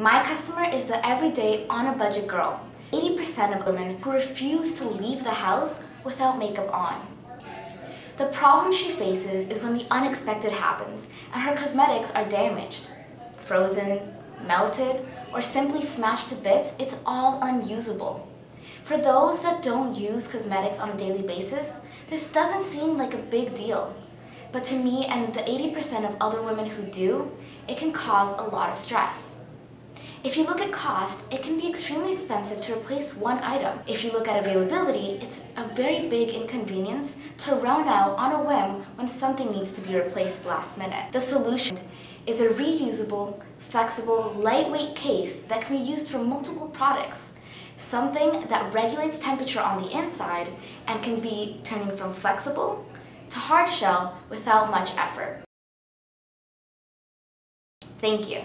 My customer is the everyday on a budget girl. 80% of women who refuse to leave the house without makeup on. The problem she faces is when the unexpected happens and her cosmetics are damaged. Frozen, melted, or simply smashed to bits, it's all unusable. For those that don't use cosmetics on a daily basis, this doesn't seem like a big deal. But to me and the 80% of other women who do, it can cause a lot of stress. If you look at cost, it can be extremely expensive to replace one item. If you look at availability, it's a very big inconvenience to run out on a whim when something needs to be replaced last minute. The solution is a reusable, flexible, lightweight case that can be used for multiple products. Something that regulates temperature on the inside and can be turning from flexible to hard shell without much effort. Thank you.